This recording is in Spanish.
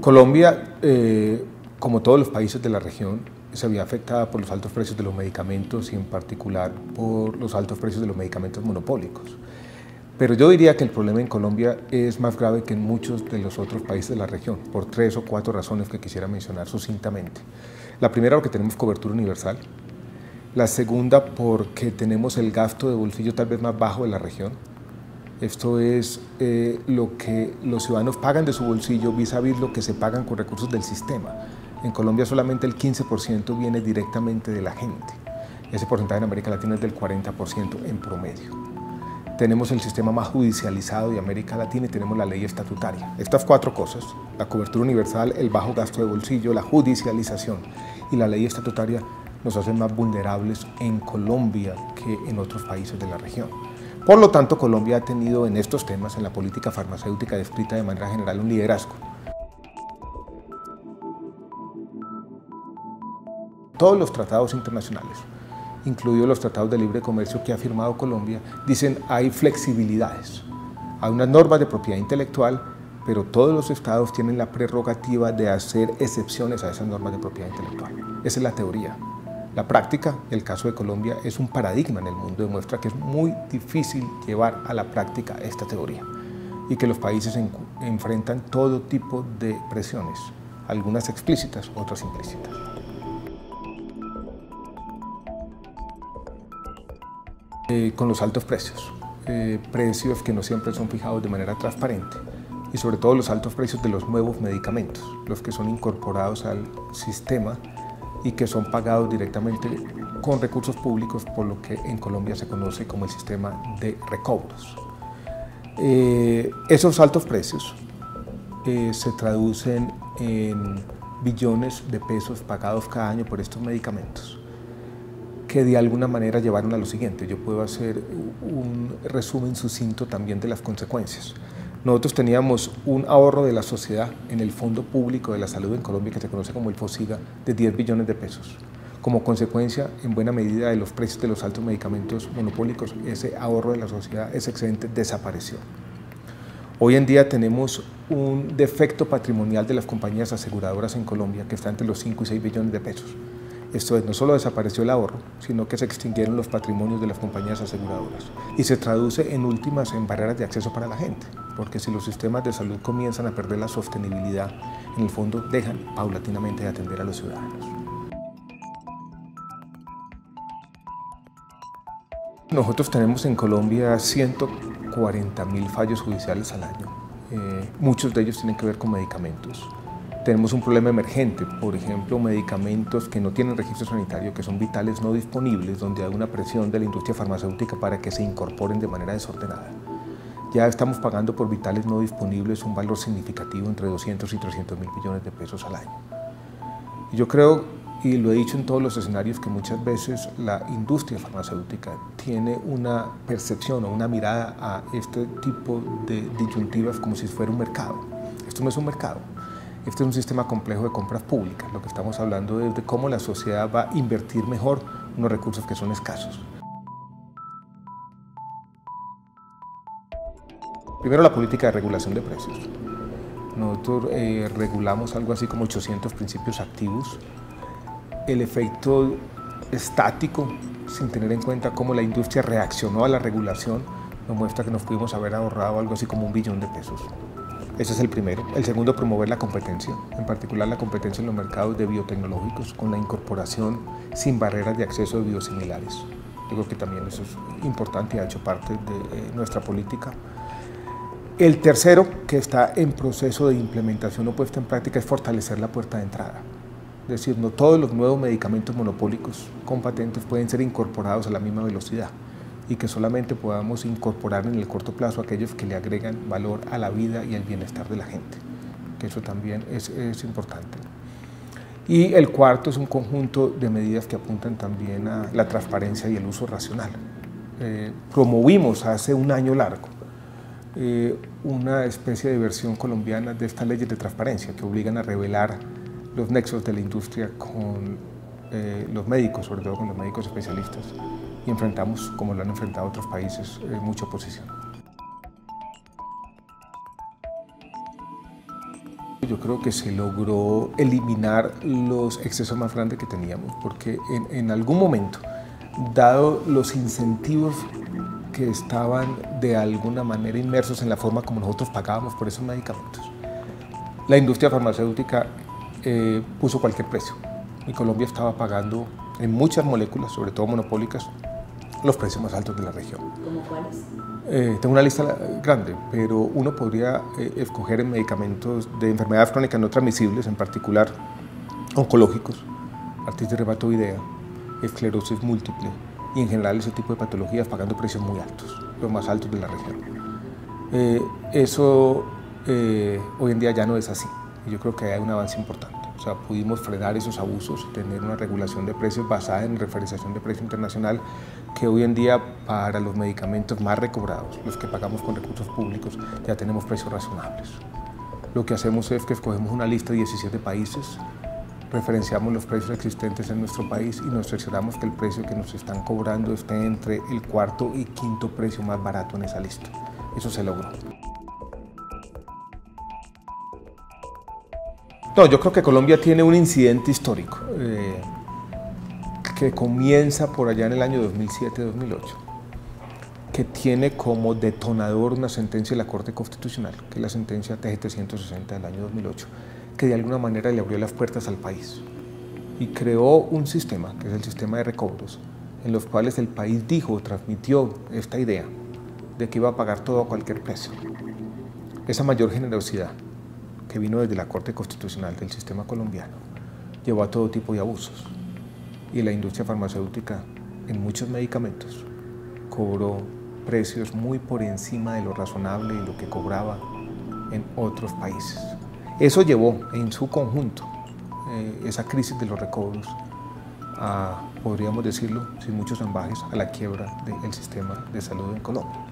Colombia, eh, como todos los países de la región, se había afectada por los altos precios de los medicamentos y en particular por los altos precios de los medicamentos monopólicos. Pero yo diría que el problema en Colombia es más grave que en muchos de los otros países de la región, por tres o cuatro razones que quisiera mencionar sucintamente. La primera, porque tenemos cobertura universal. La segunda, porque tenemos el gasto de bolsillo tal vez más bajo de la región. Esto es eh, lo que los ciudadanos pagan de su bolsillo vis a vis lo que se pagan con recursos del sistema. En Colombia solamente el 15% viene directamente de la gente. Ese porcentaje en América Latina es del 40% en promedio. Tenemos el sistema más judicializado de América Latina y tenemos la ley estatutaria. Estas cuatro cosas, la cobertura universal, el bajo gasto de bolsillo, la judicialización y la ley estatutaria, nos hacen más vulnerables en Colombia que en otros países de la región. Por lo tanto, Colombia ha tenido en estos temas, en la política farmacéutica descrita de manera general, un liderazgo. Todos los tratados internacionales, incluidos los tratados de libre comercio que ha firmado Colombia, dicen hay flexibilidades. Hay unas normas de propiedad intelectual, pero todos los estados tienen la prerrogativa de hacer excepciones a esas normas de propiedad intelectual. Esa es la teoría. La práctica, el caso de Colombia, es un paradigma en el mundo, demuestra que es muy difícil llevar a la práctica esta teoría y que los países enfrentan todo tipo de presiones, algunas explícitas, otras implícitas. Eh, con los altos precios, eh, precios que no siempre son fijados de manera transparente y sobre todo los altos precios de los nuevos medicamentos, los que son incorporados al sistema y que son pagados directamente con recursos públicos por lo que en Colombia se conoce como el sistema de recobros. Eh, esos altos precios se traducen en billones de pesos pagados cada año por estos medicamentos que de alguna manera llevaron a lo siguiente. Yo puedo hacer un resumen sucinto también de las consecuencias. Nosotros teníamos un ahorro de la sociedad en el Fondo Público de la Salud en Colombia, que se conoce como el FOSIGA, de 10 billones de pesos. Como consecuencia, en buena medida, de los precios de los altos medicamentos monopólicos, ese ahorro de la sociedad, ese excedente, desapareció. Hoy en día tenemos un defecto patrimonial de las compañías aseguradoras en Colombia que está entre los 5 y 6 billones de pesos. Esto es, no solo desapareció el ahorro, sino que se extinguieron los patrimonios de las compañías aseguradoras. Y se traduce en últimas en barreras de acceso para la gente, porque si los sistemas de salud comienzan a perder la sostenibilidad, en el fondo dejan paulatinamente de atender a los ciudadanos. Nosotros tenemos en Colombia 140 mil fallos judiciales al año. Eh, muchos de ellos tienen que ver con medicamentos tenemos un problema emergente, por ejemplo, medicamentos que no tienen registro sanitario, que son vitales no disponibles, donde hay una presión de la industria farmacéutica para que se incorporen de manera desordenada. Ya estamos pagando por vitales no disponibles un valor significativo entre 200 y 300 mil millones de pesos al año. Yo creo, y lo he dicho en todos los escenarios, que muchas veces la industria farmacéutica tiene una percepción o una mirada a este tipo de disyuntivas como si fuera un mercado. Esto no es un mercado este es un sistema complejo de compras públicas. Lo que estamos hablando es de cómo la sociedad va a invertir mejor unos recursos que son escasos. Primero, la política de regulación de precios. Nosotros eh, regulamos algo así como 800 principios activos. El efecto estático, sin tener en cuenta cómo la industria reaccionó a la regulación, nos muestra que nos pudimos haber ahorrado algo así como un billón de pesos. Ese es el primero. El segundo, promover la competencia, en particular la competencia en los mercados de biotecnológicos con la incorporación sin barreras de acceso de biosimilares. Creo que también eso es importante y ha hecho parte de eh, nuestra política. El tercero, que está en proceso de implementación o puesta en práctica, es fortalecer la puerta de entrada. Es decir, no todos los nuevos medicamentos monopólicos con patentes pueden ser incorporados a la misma velocidad y que solamente podamos incorporar en el corto plazo aquellos que le agregan valor a la vida y al bienestar de la gente, que eso también es, importante. Y el cuarto es un conjunto de medidas que apuntan también a la transparencia y el uso racional. Eh, promovimos hace un año largo eh, una especie de versión colombiana de estas leyes de transparencia que obligan a revelar los nexos de la industria con eh, los médicos, sobre todo con los médicos especialistas, y enfrentamos, como lo han enfrentado otros países, eh, mucha oposición. Yo creo que se logró eliminar los excesos más grandes que teníamos, porque en, en algún momento, dado los incentivos que estaban de alguna manera inmersos en la forma como nosotros pagábamos por esos medicamentos, la industria farmacéutica eh, puso cualquier precio. Y Colombia estaba pagando en muchas moléculas, sobre todo monopólicas, los precios más altos de la región. ¿Cómo cuáles? Eh, tengo una lista grande, pero uno podría eh, escoger en medicamentos de enfermedades crónicas no transmisibles, en particular oncológicos, artritis reumatoidea, esclerosis múltiple y en general ese tipo de patologías pagando precios muy altos, los más altos de la región. Eh, eso hoy en día ya no es así y yo creo que hay un avance importante. O sea, pudimos frenar esos abusos, tener una regulación de precios basada en referenciación de precio internacional, que hoy en día para los medicamentos más recobrados, los que pagamos con recursos públicos, ya tenemos precios razonables. Lo que hacemos es que escogemos una lista de 17 países, referenciamos los precios existentes en nuestro país y nos cercioramos que el precio que nos están cobrando esté entre el cuarto y quinto precio más barato en esa lista. Eso se logró. No, yo creo que Colombia tiene un incidente histórico eh, que comienza por allá en el año 2007-2008, que tiene como detonador una sentencia de la Corte Constitucional, que es la sentencia TG-360 del año 2008, que de alguna manera le abrió las puertas al país y creó un sistema, que es el sistema de recobros, en los cuales el país dijo, transmitió esta idea de que iba a pagar todo a cualquier precio. Esa mayor generosidad que vino desde la Corte Constitucional del sistema colombiano llevó a todo tipo de abusos y la industria farmacéutica en muchos medicamentos cobró precios muy por encima de lo razonable y lo que cobraba en otros países. Eso llevó en su conjunto eh, esa crisis de los recobros a, podríamos decirlo, sin muchos ambajes, a la quiebra del sistema de salud en Colombia.